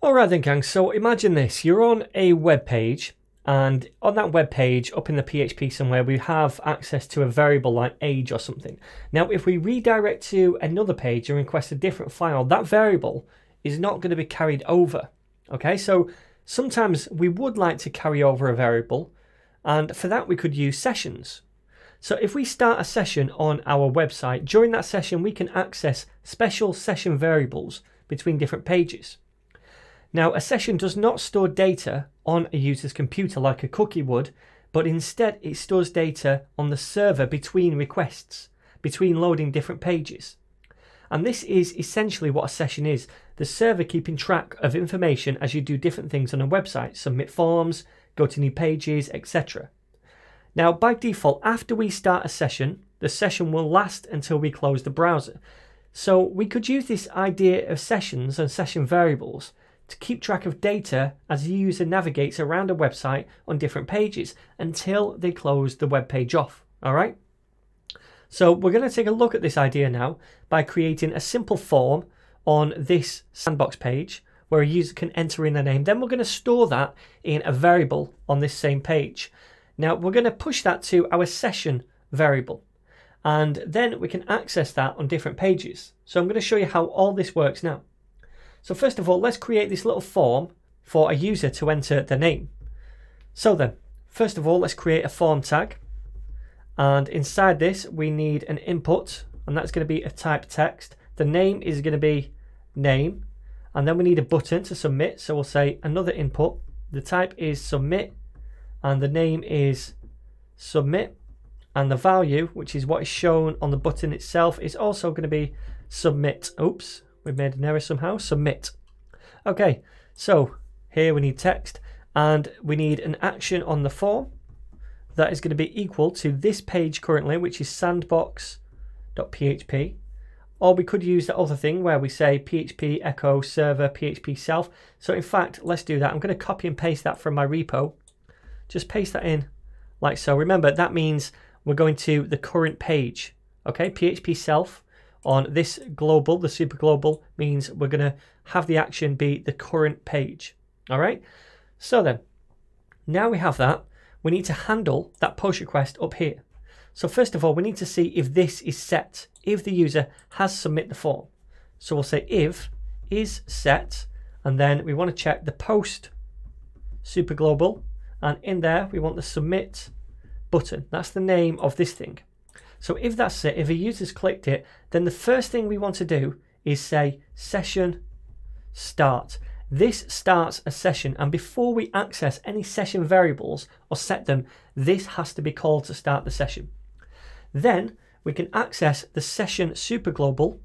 Alright then gang, so imagine this, you're on a web page and on that web page up in the PHP somewhere we have access to a variable like age or something. Now if we redirect to another page and request a different file, that variable is not going to be carried over. Okay, so sometimes we would like to carry over a variable and for that we could use sessions. So if we start a session on our website, during that session we can access special session variables between different pages. Now, a session does not store data on a user's computer like a cookie would, but instead it stores data on the server between requests, between loading different pages. And this is essentially what a session is the server keeping track of information as you do different things on a website, submit forms, go to new pages, etc. Now, by default, after we start a session, the session will last until we close the browser. So we could use this idea of sessions and session variables to keep track of data as the user navigates around a website on different pages until they close the web page off. All right. So we're going to take a look at this idea now by creating a simple form on this sandbox page where a user can enter in their name. Then we're going to store that in a variable on this same page. Now we're going to push that to our session variable and then we can access that on different pages. So I'm going to show you how all this works now. So first of all, let's create this little form for a user to enter the name. So then, first of all, let's create a form tag. And inside this, we need an input, and that's going to be a type text. The name is going to be name. And then we need a button to submit. So we'll say another input. The type is submit, and the name is submit. And the value, which is what is shown on the button itself, is also going to be submit. Oops, we made an error somehow. Submit. Okay, so here we need text and we need an action on the form that is going to be equal to this page currently, which is sandbox.php. Or we could use the other thing where we say php echo server php self. So in fact, let's do that. I'm going to copy and paste that from my repo. Just paste that in like so. Remember, that means we're going to the current page. Okay, php self on this global, the super global, means we're going to have the action be the current page. All right. So then, now we have that, we need to handle that post request up here. So first of all, we need to see if this is set, if the user has submit the form. So we'll say if is set, and then we want to check the post super global, and in there we want the submit button. That's the name of this thing. So if that's it, if a user's clicked it, then the first thing we want to do is say session start. This starts a session and before we access any session variables or set them, this has to be called to start the session. Then we can access the session superglobal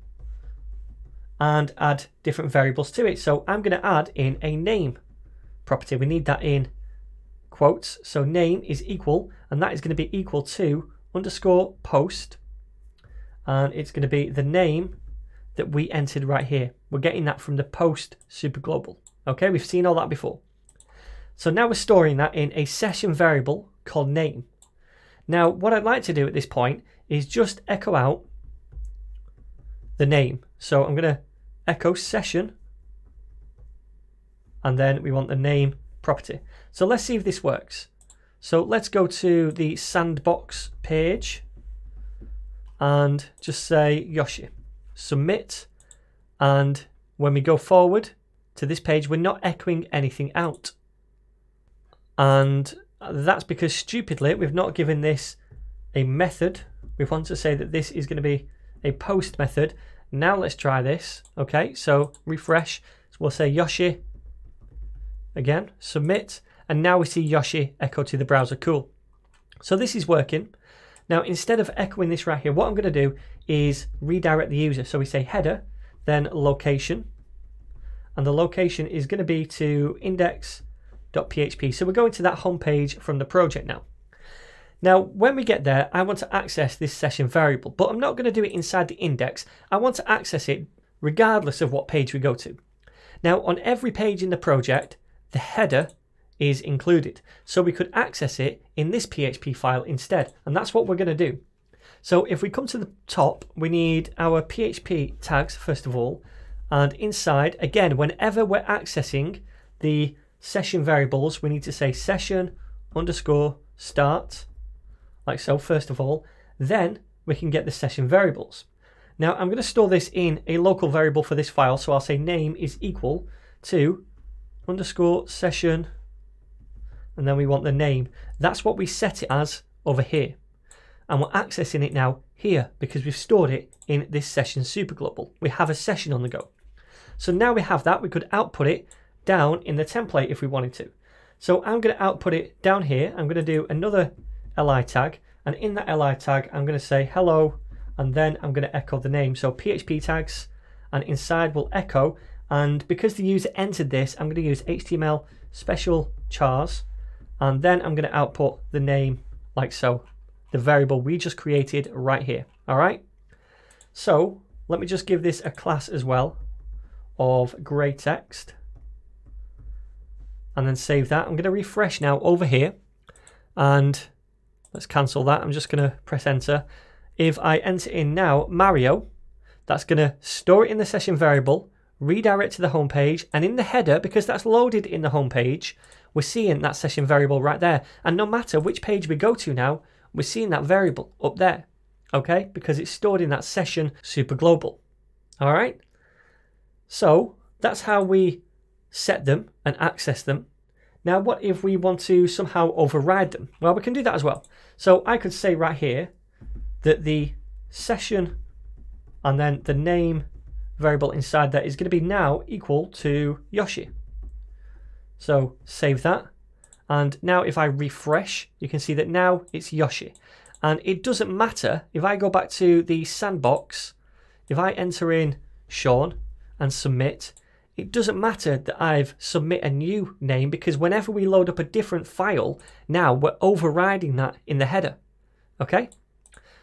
and add different variables to it. So I'm going to add in a name property. We need that in quotes. So name is equal and that is going to be equal to underscore post and it's going to be the name that we entered right here. We're getting that from the post super global. Okay, we've seen all that before. So now we're storing that in a session variable called name. Now, what I'd like to do at this point is just echo out the name. So I'm going to echo session and then we want the name property. So let's see if this works. So let's go to the sandbox page and just say Yoshi. Submit. And when we go forward to this page, we're not echoing anything out. And that's because stupidly, we've not given this a method. We want to say that this is going to be a post method. Now let's try this. Okay, so refresh. So we'll say Yoshi again, submit. And now we see Yoshi echo to the browser. Cool. So this is working. Now, instead of echoing this right here, what I'm going to do is redirect the user. So we say header, then location. And the location is going to be to index.php. So we're going to that home page from the project now. Now, when we get there, I want to access this session variable, but I'm not going to do it inside the index. I want to access it regardless of what page we go to. Now, on every page in the project, the header is included. So we could access it in this PHP file instead. And that's what we're going to do. So if we come to the top, we need our PHP tags, first of all. And inside, again, whenever we're accessing the session variables, we need to say session underscore start, like so, first of all. Then we can get the session variables. Now I'm going to store this in a local variable for this file. So I'll say name is equal to underscore session, and then we want the name. That's what we set it as over here. And we're accessing it now here because we've stored it in this session superglobal. We have a session on the go. So now we have that, we could output it down in the template if we wanted to. So I'm going to output it down here. I'm going to do another li tag. And in that li tag, I'm going to say hello, and then I'm going to echo the name. So PHP tags, and inside will echo. And because the user entered this, I'm going to use HTML special chars, and then I'm going to output the name like so, the variable we just created right here. All right. So let me just give this a class as well of grey text and then save that. I'm going to refresh now over here and let's cancel that. I'm just going to press enter. If I enter in now Mario, that's going to store it in the session variable, redirect to the home page, and in the header, because that's loaded in the home page, we're seeing that session variable right there. And no matter which page we go to now, we're seeing that variable up there, okay? Because it's stored in that session super global, all right? So that's how we set them and access them. Now, what if we want to somehow override them? Well, we can do that as well. So I could say right here that the session and then the name variable inside that is going to be now equal to Yoshi. So save that. And now if I refresh, you can see that now it's Yoshi. And it doesn't matter if I go back to the sandbox, if I enter in Shaun and submit, it doesn't matter that I've submit a new name because whenever we load up a different file, now we're overriding that in the header. Okay?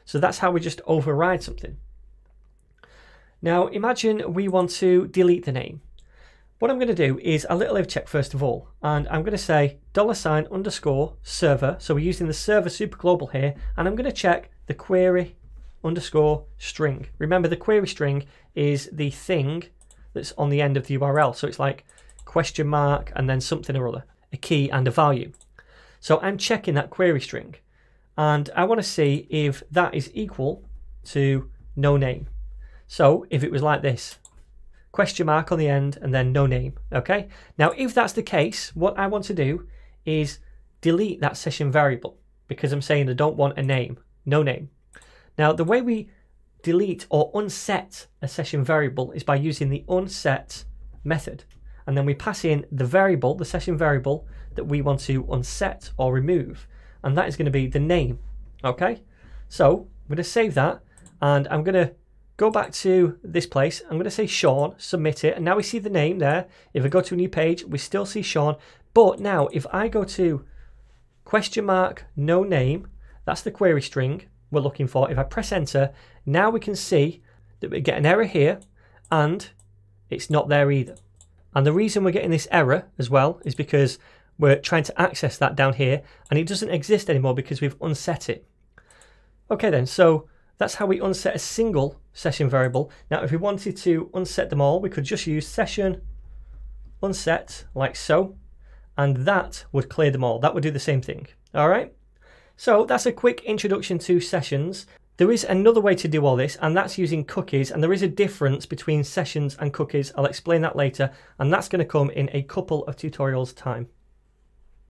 So that's how we just override something. Now imagine we want to delete the name. What I'm going to do is a little if check first of all, and I'm going to say dollar sign underscore server. So we're using the server super global here, and I'm going to check the query underscore string. Remember the query string is the thing that's on the end of the URL. So it's like question mark and then something or other, a key and a value. So I'm checking that query string and I want to see if that is equal to no name. So if it was like this, question mark on the end and then no name, okay? Now if that's the case, what I want to do is delete that session variable because I'm saying I don't want a name, no name. Now the way we delete or unset a session variable is by using the unset method. And then we pass in the variable, the session variable that we want to unset or remove. And that is going to be the name. Okay, so I'm going to save that and I'm going to go back to this place. I'm going to say Shaun, submit it. And now we see the name there. If I go to a new page, we still see Shaun. But now if I go to question mark, no name, that's the query string we're looking for. If I press enter, now we can see that we get an error here and it's not there either. And the reason we're getting this error as well is because we're trying to access that down here and it doesn't exist anymore because we've unset it. Okay then, so that's how we unset a single session variable. Now if we wanted to unset them all, we could just use session unset like so, and that would clear them all. That would do the same thing. All right. So that's a quick introduction to sessions. There is another way to do all this, and that's using cookies, and there is a difference between sessions and cookies. I'll explain that later, and that's going to come in a couple of tutorials time.